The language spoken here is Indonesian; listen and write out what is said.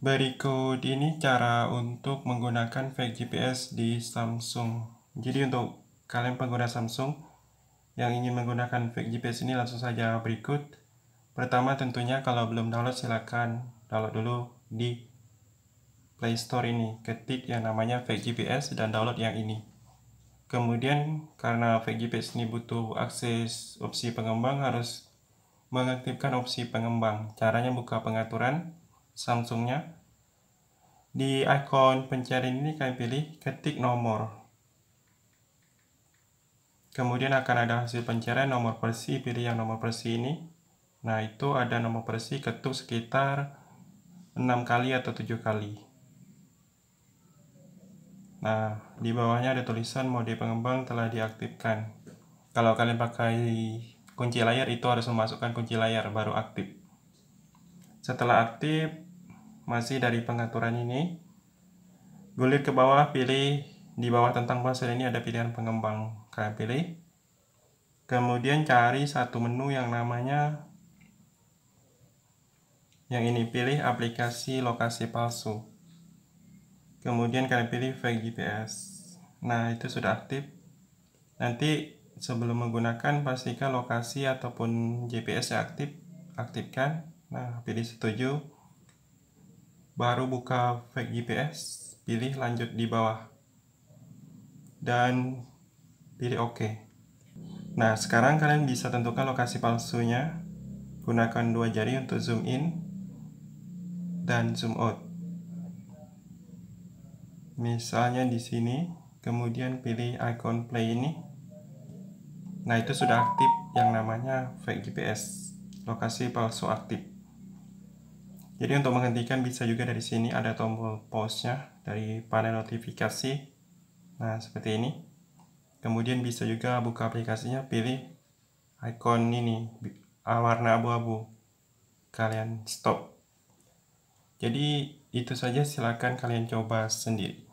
Berikut ini cara untuk menggunakan fake GPS di Samsung. Jadi untuk kalian pengguna Samsung yang ingin menggunakan fake GPS ini langsung saja berikut. Pertama tentunya kalau belum download silakan download dulu di Play Store ini. Ketik yang namanya fake GPS dan download yang ini. Kemudian karena fake GPS ini butuh akses opsi pengembang harus mengaktifkan opsi pengembang. Caranya buka pengaturan Samsungnya. Di icon pencarian ini kalian pilih ketik nomor. Kemudian akan ada hasil pencarian nomor persi, pilih yang nomor persi ini. Nah, itu ada nomor persi ketuk sekitar 6 kali atau 7 kali. Nah, di bawahnya ada tulisan mode pengembang telah diaktifkan. Kalau kalian pakai kunci layar itu harus memasukkan kunci layar baru aktif. Setelah aktif, masih dari pengaturan ini, gulir ke bawah, pilih di bawah tentang ponsel ini ada pilihan pengembang. Kalian pilih. Kemudian cari satu menu yang namanya yang ini pilih aplikasi lokasi palsu. Kemudian kalian pilih fake GPS. Nah, itu sudah aktif. Nanti sebelum menggunakan pastikan lokasi ataupun GPS aktif, aktifkan. Nah, pilih setuju. Baru buka fake GPS, pilih lanjut di bawah. Dan pilih OK. Nah, sekarang kalian bisa tentukan lokasi palsunya. Gunakan dua jari untuk zoom in dan zoom out. Misalnya di sini, kemudian pilih icon play ini. Nah, itu sudah aktif yang namanya fake GPS, lokasi palsu aktif. Jadi untuk menghentikan bisa juga dari sini ada tombol pause-nya dari panel notifikasi. Nah, seperti ini. Kemudian bisa juga buka aplikasinya, pilih icon ini warna abu-abu. Kalian stop. Jadi itu saja silakan kalian coba sendiri.